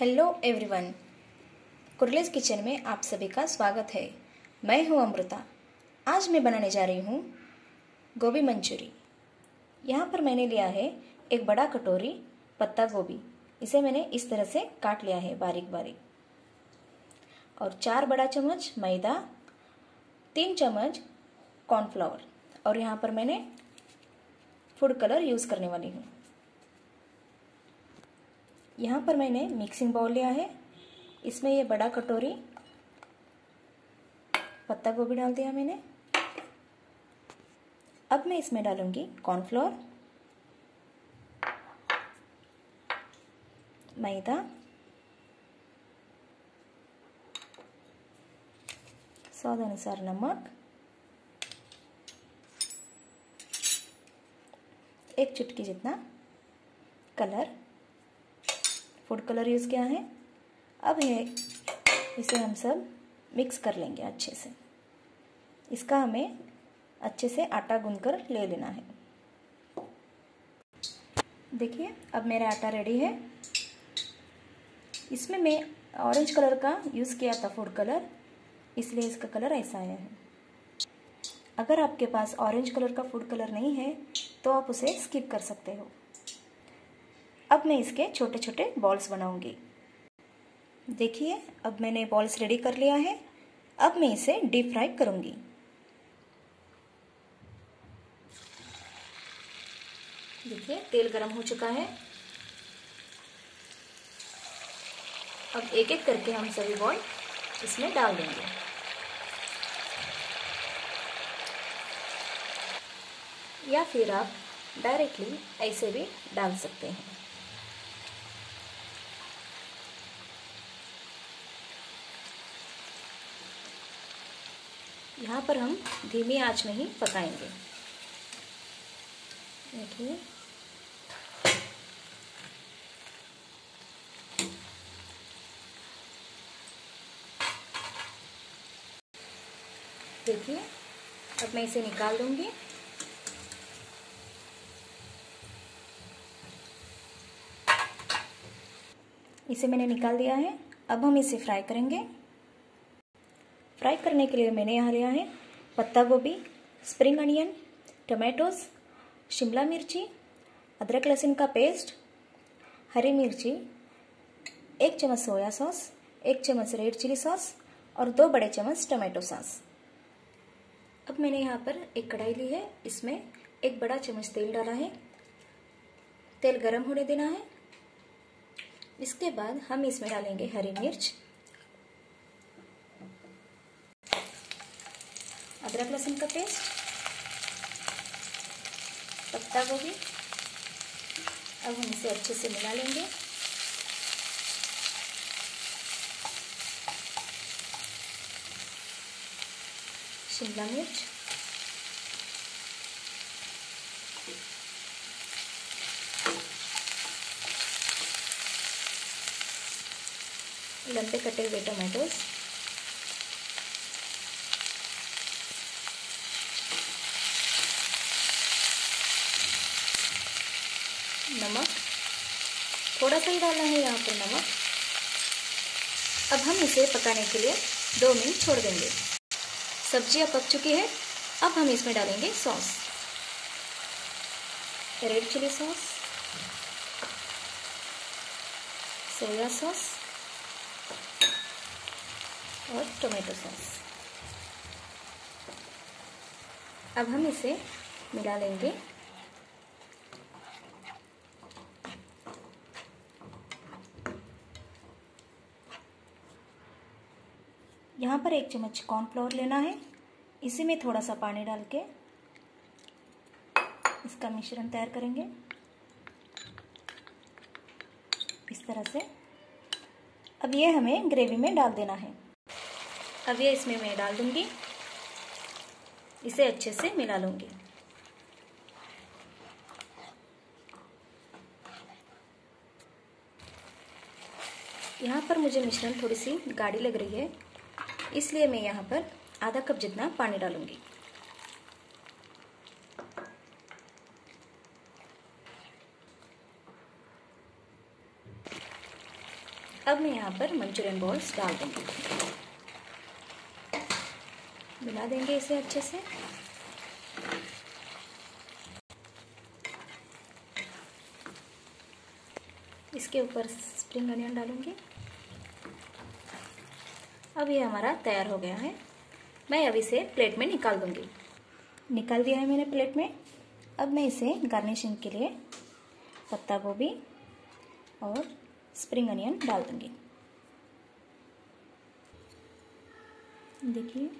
Hello everyone. कुरलेस kitchen में आप सभी का स्वागत है। मैं हूँ अमृता। आज मैं बनाने जा रही हूँ गोभी मंचूरी। यहाँ पर मैंने लिया है एक बड़ा कटोरी पत्ता गोभी। इसे मैंने इस तरह से काट लिया है बारीक बारीक और चार बड़ा चम्मच मैदा, तीन चम्मच कॉर्नफ्लावर और यहाँ पर मैंने फ़ूड कलर यूज़ करने वाली हूँ। यहाँ पर मैंने मिक्सिंग बाउल लिया है। इसमें ये बड़ा कटोरी, पत्ता गोभी डाल दिया मैंने। अब मैं इसमें डालूँगी कॉर्नफ्लोर मैदा, स्वाद अनुसार नमक, एक चुटकी जितना कलर फ़ूड कलर यूज़ किया है। अब है, इसे हम सब मिक्स कर लेंगे अच्छे से। इसका हमें अच्छे से आटा गूंदकर ले लेना है। देखिए, अब मेरा आटा रेडी है। इसमें मैं ऑरेंज कलर का यूज़ किया था फ़ूड कलर इसलिए इसका कलर ऐसा आया है। अगर आपके पास ऑरेंज कलर का फ़ूड कलर नहीं है तो आप उसे स्किप कर सकते हो। अब मैं इसके छोटे छोटे बॉल्स बनाऊँगी। देखिए, अब मैंने बॉल्स रेडी कर लिया है। अब मैं इसे डीप फ्राई करूँगी। देखिए, तेल गरम हो चुका है। अब एक एक करके हम सभी बॉल इसमें डाल देंगे। या फिर आप डायरेक्टली ऐसे भी डाल सकते हैं। यहाँ पर हम धीमी आँच में ही पकाएँगे। देखिए। देखिए, अब मैं इसे निकाल दूँगी। इसे मैंने निकाल दिया है। अब हम इसे फ्राई करेंगे। फ्राई करने के लिए मैंने यहाँ लिया है पत्ता गोभी स्प्रिंग अनियन टमाटोज शिमला मिर्ची, अदरक लहसुन का पेस्ट हरी मिर्ची, एक चम्मच सोया सॉस एक चम्मच रेड चिली सॉस और दो बड़े चम्मच टमाटो सॉस अब मैंने यहाँ पर एक कढ़ाई ली है। इसमें एक बड़ा चम्मच तेल डाला है। तेल गरम होने देना है। इसके बाद हम इसमें डालेंगे हरी मिर्च। अदरक लहसुन का पेस्ट, पत्ता गोभी, अब हम इसे अच्छे से मिला लेंगे। शिमला मिर्च, लंबे कटे हुए टमाटोज नमक। थोड़ा सा ही डालना है यहाँ पर नमक। अब हम इसे पकाने के लिए दो मिनट छोड़ देंगे। सब्ज़ियाँ पक चुकी है। अब हम इसमें डालेंगे sauce. Red chili sauce. Soya sauce. और टोमेटो सॉस। अब हम इसे मिला लेंगे। यहाँ पर एक चम्मच कॉर्नफ्लोर लेना है। इसी में थोड़ा सा पानी डाल के इसका मिश्रण तैयार करेंगे। इस तरह से। अब ये हमें ग्रेवी में डाल देना है। अब ये इसमें मैं डाल दूँगी। इसे अच्छे से मिला लूँगी। यहाँ पर मुझे मिश्रण थोड़ी सी गाढ़ी लग रही है। इसलिए मैं यहाँ पर आधा कप जितना पानी डालूँगी। अब मैं यहाँ पर मंचूरियन बॉल्स डाल दूँगी। मिला देंगे इसे अच्छे से। इसके ऊपर स्प्रिंग अनियन डालूँगी। अब ये हमारा तैयार हो गया है। मैं अब इसे प्लेट में निकाल दूँगी। निकाल दिया है मैंने प्लेट में। अब मैं इसे गार्निशिंग के लिए पत्ता गोभी और स्प्रिंग अनियन डाल दूँगी। देखिए।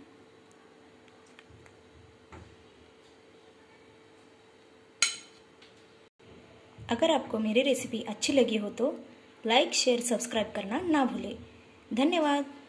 अगर आपको मेरी रेसिपी अच्छी लगी हो तो लाइक, शेयर, सब्सक्राइब करना ना भूलें। धन्यवाद।